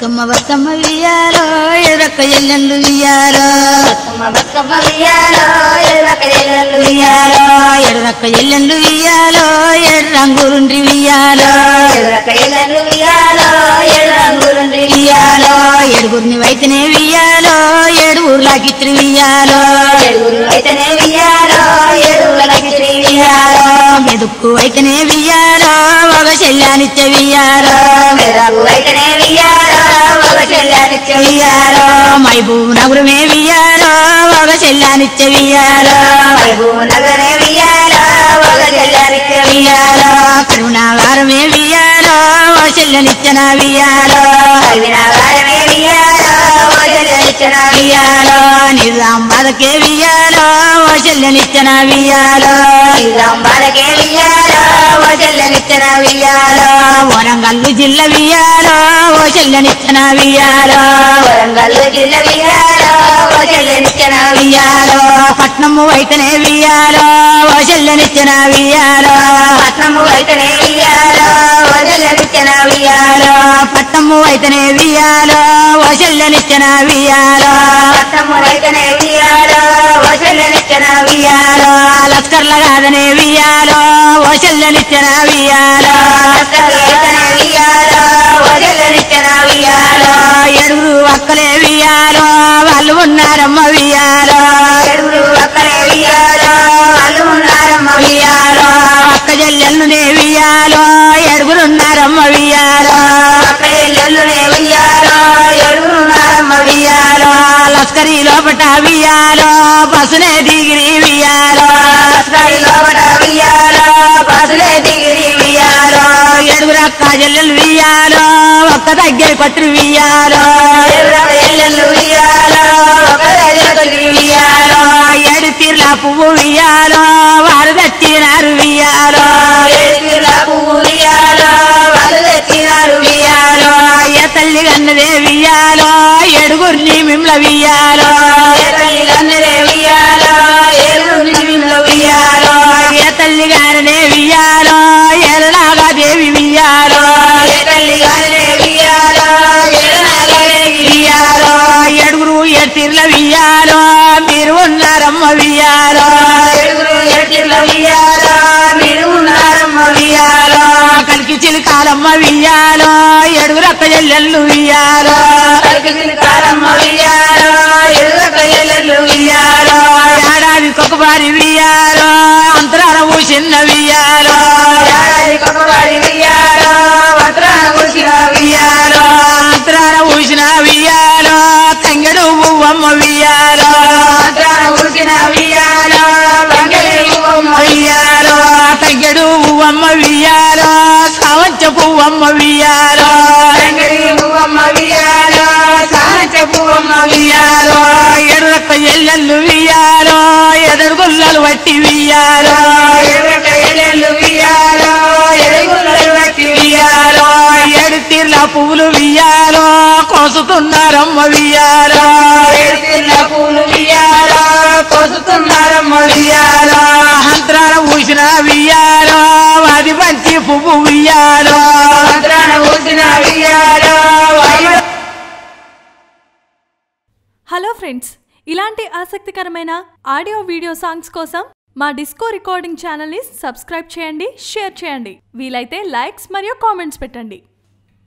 బతుకమ్మ బతుకమ్మ వియ్యాలో ఎదురక్క ఎల్లెళ్ళు వియ్యాలో బతుకమ్మ బతుకమ్మ వియ్యాలో ఎర్రక ఎల్లెల్లు వియ్యాలో ఎదురక్క ఎల్లెళ్ళు వియ్యాలో ఎర్ర రంగులుండ్రి వియ్యాలో ఎర్రక ఎల్లెల్లు వియ్యాలో ఎర్ర రంగులుండి వియ్యాలో ఏడుగురిని వైతనే వియ్యాలో ఏడు ఊర్లాకిత్రి వియ్యాలో ఏడుగురు అయితేనే వియ్యాలో ఏడుగుల శ్రీ వియ్యాలో మెదుక్కు వైతనే వియ్యాలో ఒక చెల్లానిచ్చ వియ్యాలో మెదగు అయితేనే వియ్యాలో వియ్యాలో మైబూ నగురమే ఒక చెల్లానిచ్చ నగరే ఒక చెల్లానిచ్చ కరుణావారమే ఓ చెల్లనిచ్చన చెల్లానిచ్చన నిజాంబాదకే వియ్యాలో ఓ వియ్యాలో వియ్యాలో వియ్యాలో వరంగల్లు జిల్లా వియ్యాలో ఓ చెల్లనిచ్చన వియ్యాలో వరంగల్ జిల్లా వియ్యాలో ఒక చెల్లనిచ్చన వియ్యాలో పట్నము అయితేనే వియ్యాలో ఓ చెల్లనిచ్చన వియ్యాలో పట్నము అయితేనే వియ్యాలో ఒక చెల్లనిచ్చన వియ్యాలో పట్నము అయితేనే వియ్యాలో ఓ చెల్లనిచ్చన వియ్యాలో పట్నము అయితేనే లస్కర్ల వియాలో వియ్యాలో ఓ చెల్లనిచ్చన వియ్యాలో. ఎడుగురు అక్కలే వియాలో వాళ్ళు ఉన్నారమ్మ వియాలో ఏడుగురు అక్కడే వియ్యాలో. అక్క చెల్లెళ్ళునే వియ్యాలో ఎడుగురున్నారమ్మ వియాలో అక్క ఎల్లునే వియాలో లోపట దిగిరి వియాలో ఒక్క అక్క చెల్లెలు వియ్యాలో ఒక్క దగ్గర కొట్టురు వియ్యాలో. ఎర్రక వియ్యాలో ఒక దగ్గర తొలిగి వియ్యాలో ఏడు తీర్ల పువ్వు వియ్యాలో వారు దచ్చినారు వియ్యాలో. ఏడుగుల పువ్వు వియ్యాలో వియ్యాలో ఏ తల్లి కన్నదే వియ్యాలో ఏడుగురిని మిమ్మల వియ్యాలో. వియ్యాలో మీరు ఉన్నారమ్మ వియ్యాలో. కలికి చిలికాలమ్మ వియ్యాలో ఏడుగురు అక్క ఎల్లెళ్ళు వియ్యాలో. కల్పించిన కాలమ్మ వియ్యాలో ఎరుగక ఎల్లెల్లు వియ్యాలో ఏడాది కొకబారి వియ్యాలో అంతరాల ఊసిన వియ్యాలో. తీర్ల పువ్వులు వియ్యాలో? కోసుతున్నారమ్మ వియ్యాలో? ఏడుతిళ్ళ పూలు వియ్యాలో? కోసుతున్నారమ్మ వియ్యాలో? హంత్రాల ఊసిన వియ్యాలో? అది మంచి పువ్వు వియ్యాలో? వస్త్రాన కూసిన వియ్యాలో? వాయు హలో ఫ్రెండ్స్ ఇలాంటి ఆసక్తికరమైన ఆడియో వీడియో సాంగ్స్ కోసం మా డిస్కో రికార్డింగ్ ఛానల్ని సబ్స్క్రైబ్ చేయండి షేర్ చేయండి. వీలైతే లైక్స్ మరియు కామెంట్స్ పెట్టండి.